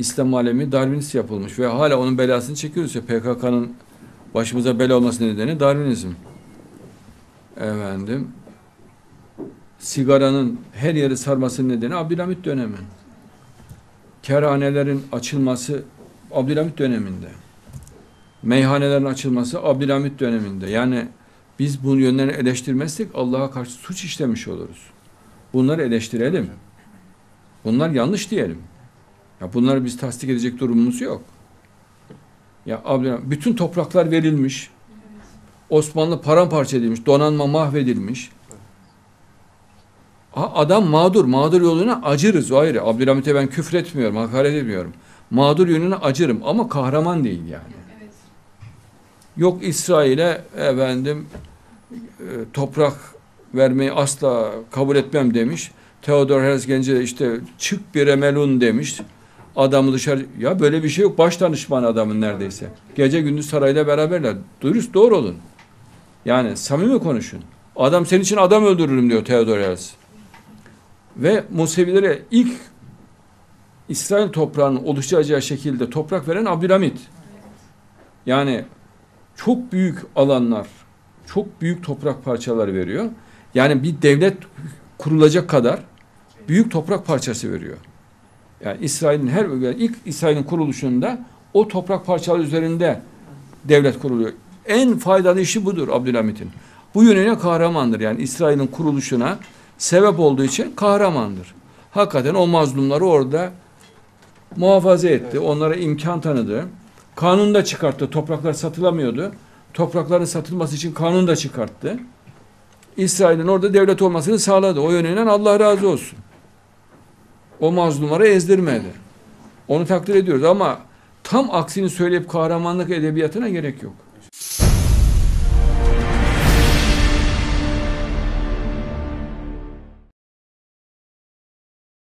İslam alemi Darwinist yapılmış ve hala onun belasını çekiyoruz ya PKK'nın başımıza bela olması nedeni Darwinizm. Efendim sigaranın her yeri sarmasının nedeni Abdülhamit dönemi. Kerhanelerin açılması Abdülhamit döneminde. Meyhanelerin açılması Abdülhamit döneminde. Yani biz bu yönlerini eleştirmezsek Allah'a karşı suç işlemiş oluruz. Bunları eleştirelim. Bunlar yanlış diyelim. Ya bunları biz tasdik edecek durumumuz yok. Ya Abdülhamit, bütün topraklar verilmiş. Osmanlı paramparça edilmiş, donanma mahvedilmiş. Ha, Adam mağdur, mağdur yoluna acırız o ayrı. Abdülhamit'e ben küfretmiyorum, hakaret etmiyorum. Mağdur yönüne acırım ama kahraman değil yani. Evet. Yok İsrail'e efendim e, toprak vermeyi asla kabul etmem demiş. Theodor Herzl de işte çık bir emelun demiş. Adamı dışarı ya böyle bir şey yok. Baş danışman adamın neredeyse. Gece gündüz sarayla beraberler. Dürüst doğru olun. Yani samimi konuşun. Adam senin için adam öldürürüm diyor Theodor Herzl. Ve Musevilere ilk İsrail toprağının oluşacağı şekilde toprak veren Abdülhamit. Yani çok büyük alanlar, çok büyük toprak parçaları veriyor. Yani bir devlet kurulacak kadar büyük toprak parçası veriyor. Yani İsrail'in her ilk İsrail'in kuruluşunda o toprak parçaları üzerinde devlet kuruluyor. En faydalı işi budur Abdülhamit'in. Bu yönüne kahramandır. Yani İsrail'in kuruluşuna sebep olduğu için kahramandır. Hakikaten o mazlumları orada muhafaza etti. Onlara imkan tanıdı. Kanun da çıkarttı. Topraklar satılamıyordu. Toprakların satılması için kanun da çıkarttı. İsrail'in orada devlet olmasını sağladı. O yönünden Allah razı olsun. O mazlumları ezdirmedi. Onu takdir ediyoruz ama tam aksini söyleyip kahramanlık edebiyatına gerek yok.